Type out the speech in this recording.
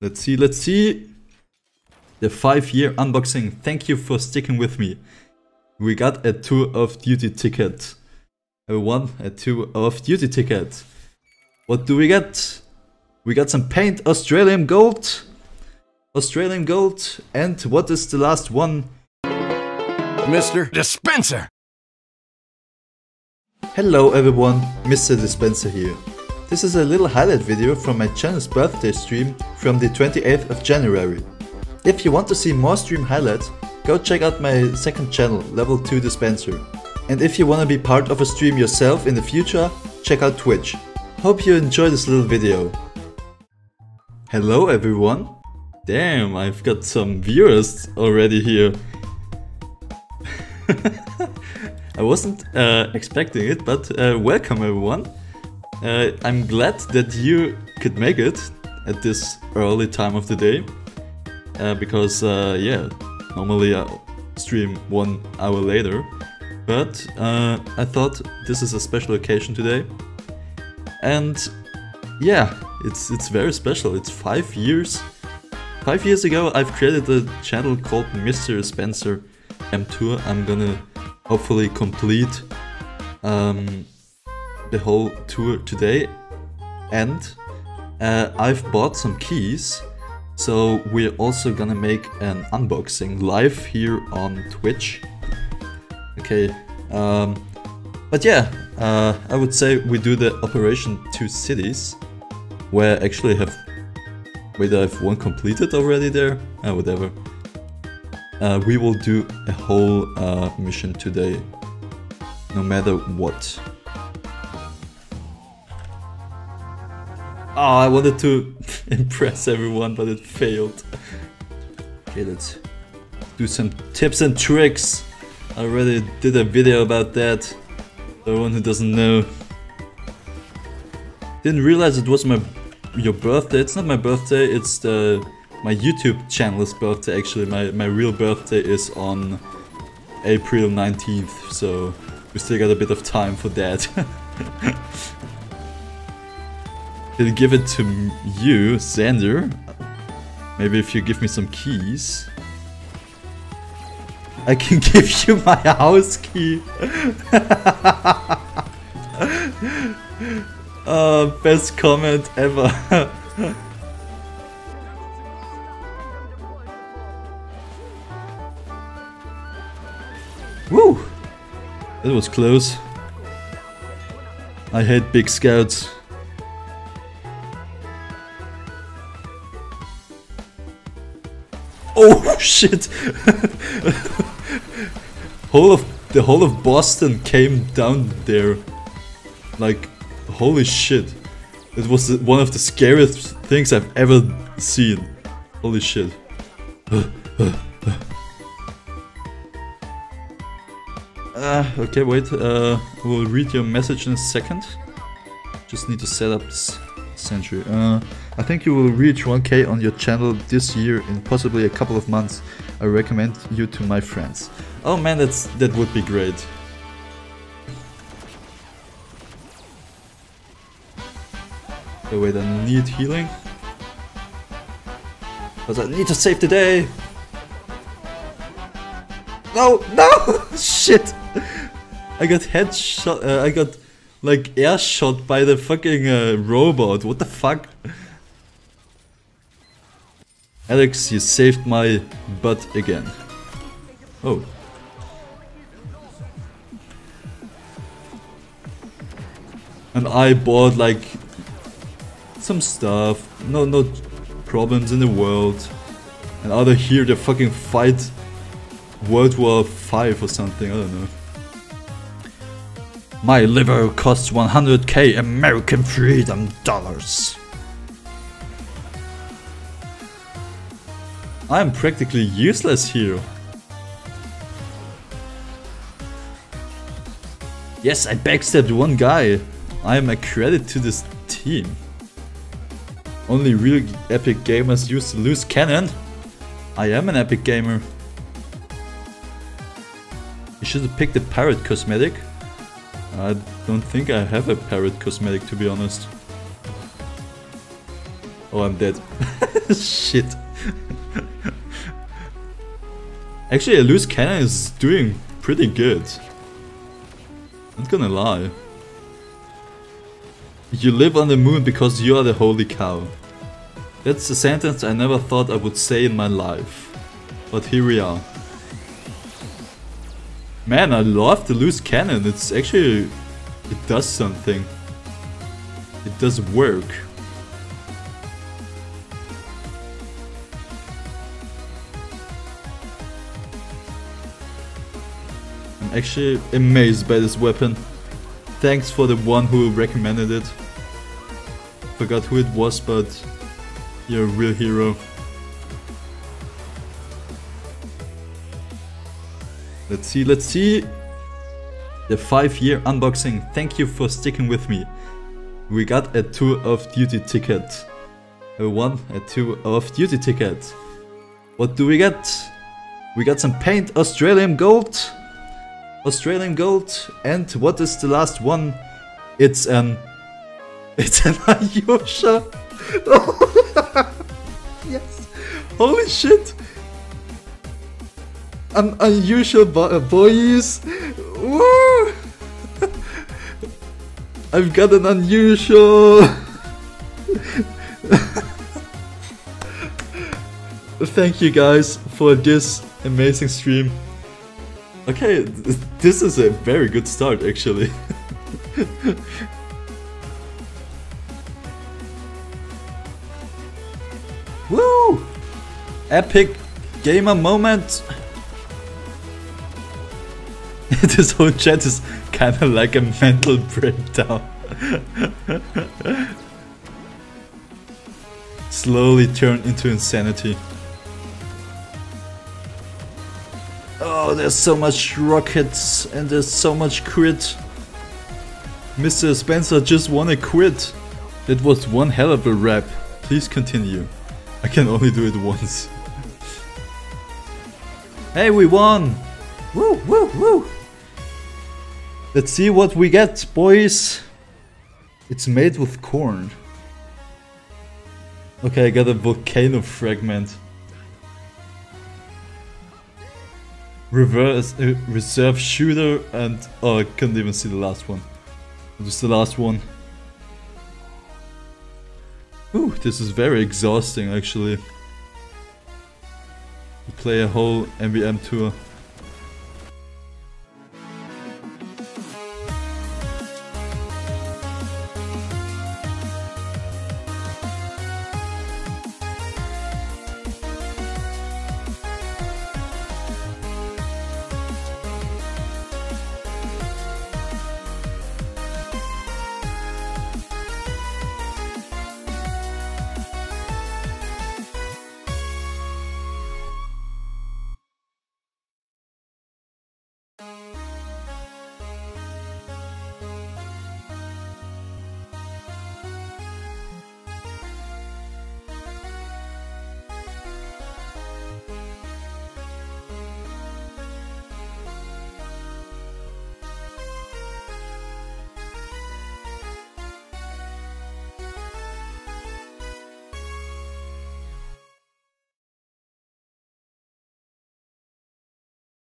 Let's see, let's see. The five year unboxing. Thank you for sticking with me. We got a tour of duty ticket. A one, a two of duty ticket. What do we get? We got some paint, Australian gold. Australian gold. And what is the last one? Mr. Dispenser! Hello everyone, Mr. Dispenser here. This is a little highlight video from my channel's birthday stream from the 28th of January. If you want to see more stream highlights, go check out my second channel, Level 2 Dispenser. And if you want to be part of a stream yourself in the future, check out Twitch. Hope you enjoy this little video. Hello everyone. Damn, I've got some viewers already here. I wasn't uh, expecting it, but uh, welcome everyone. Uh, I'm glad that you could make it at this early time of the day. Uh, because, uh, yeah, normally I stream one hour later. But uh, I thought this is a special occasion today. And yeah, it's, it's very special. It's five years. Five years ago I've created a channel called Mr. Dispenser M Tour. I'm gonna hopefully complete um, the whole tour today. And uh, I've bought some keys. So we're also gonna make an unboxing live here on Twitch. Okay um, but yeah uh, I would say we do the Operation Two Cities where I actually have wait I have one completed already there. Uh, whatever. Uh, we will do a whole uh, mission today, no matter what. Oh, I wanted to impress everyone, but it failed. Okay, let's do some tips and tricks. I already did a video about that. The one who doesn't know. Didn't realize it was my your birthday. It's not my birthday, it's the my YouTube channel's birthday actually. My, my real birthday is on April 19th, so we still got a bit of time for that. He'll give it to you, Xander. Maybe if you give me some keys. I can give you my house key. uh, best comment ever. Woo! That was close. I hate big scouts. Oh shit! whole of the whole of Boston came down there. Like holy shit. It was one of the scariest things I've ever seen. Holy shit. Uh, okay, wait. Uh, we'll read your message in a second. Just need to set up this sentry. Uh, I think you will reach 1k on your channel this year in possibly a couple of months. I recommend you to my friends. Oh man, that's that would be great. Oh wait, I need healing. Because I need to save the day! No, no! Shit! I got headshot, uh, I got like air shot by the fucking uh, robot. What the fuck? Alex, you saved my butt again. Oh. And I bought like some stuff. No, no problems in the world. And out of here, they fucking fight World War 5 or something, I don't know. My liver costs 100k American freedom dollars. I'm practically useless here. Yes, I backstabbed one guy. I am a credit to this team. Only real epic gamers use the loose cannon. I am an epic gamer. You should have picked the parrot cosmetic. I don't think I have a parrot cosmetic to be honest. Oh, I'm dead. Shit. Actually, a loose cannon is doing pretty good. Not gonna lie. You live on the moon because you are the holy cow. That's a sentence I never thought I would say in my life. But here we are. Man, I love the loose cannon. It's actually... It does something. It does work. I'm actually amazed by this weapon. Thanks for the one who recommended it. Forgot who it was, but you're a real hero. Let's see, let's see. The 5 year unboxing. Thank you for sticking with me. We got a tour of duty ticket. A one, a two of duty ticket. What do we get? We got some paint Australian gold. Australian gold. And what is the last one? It's an... It's an Ayosha. yes. Holy shit. An unusual bo uh, boys. Woo! I've got an unusual. Thank you guys for this amazing stream. Okay, th this is a very good start actually. Woo! Epic gamer moment! this whole chat is kinda like a mental breakdown. Slowly turn into insanity. Oh, there's so much rockets and there's so much crit. Mr. Dispenser just won a crit. That was one hell of a rap. Please continue. I can only do it once. hey, we won! Woo, woo, woo! Let's see what we get, boys. It's made with corn. Okay, I got a volcano fragment. Reverse uh, reserve shooter and oh, I couldn't even see the last one. Just the last one. Ooh, this is very exhausting actually. play a whole MVM tour.